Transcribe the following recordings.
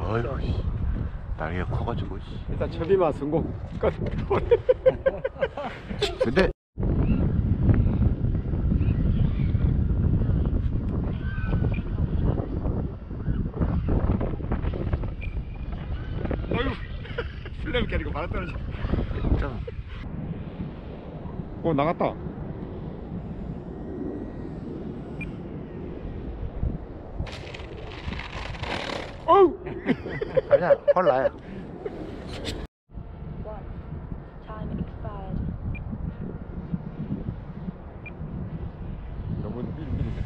어휴, 씨. 날개가 커가지고, 씨. 일단 처비만 성공 끝 근데, 어휴 플레임 깨니까 바로 떨어져. 좀, 어 나갔다 어우 그냥 헐 나요. One. Time expired. 너무 밀 밀리네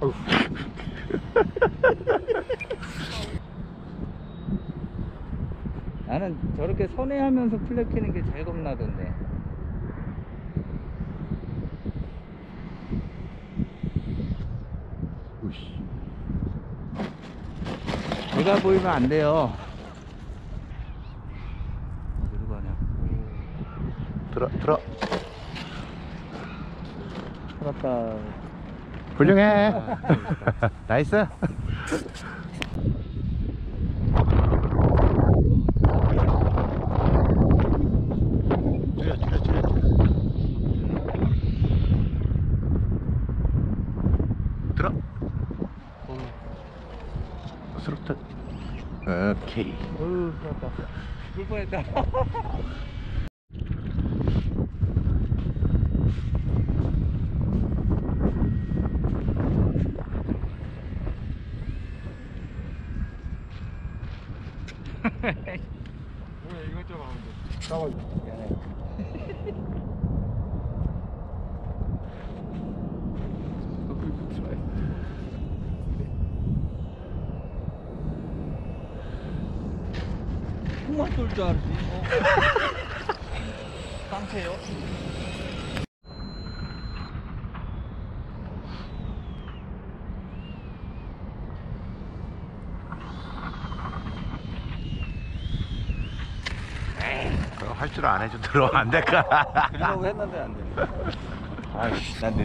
어우 나는 저렇게 선회하면서 플랫 키는 게 제일 겁나던데. 으씨. 내가 보이면 안 돼요. 어디로 가냐? 들어, 들어. 살았다. 훌륭해. 나이스. 줄여, 줄여, 줄여, 줄여. 들어. 스로트. 오케이. 어우, 살았다. 죽을 뻔했다. 뭐야 이것 좀 하면 돼 잡아 줘 미안해. 콩만 쏠 줄 알았지. 어. 깡패요? 할 줄 안 해줘 들어 안 될까? 그러려고 했는데 안 돼. 아이씨, 난 내.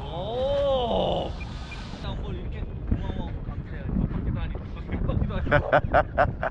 오! 나뭘 이렇게 고마워 감사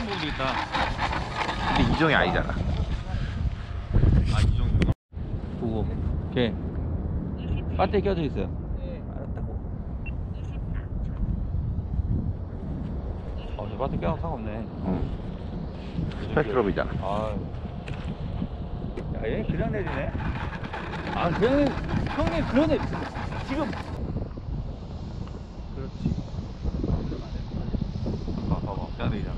이런 부분도 있다. 근데 이정이 아니잖아. 아 이정도가? 보고. 오케이. 배터리 껴져 있어요. 네. 알았다고. 어, 저 배터리 껴서 상관없네. 응. 스펙트럼이잖아. 아. 야, 얘 그냥 내리네. 아, 그냥 형님 그러네. 지금. 그렇지. 봐봐, 봐봐. 그냥 내리잖아.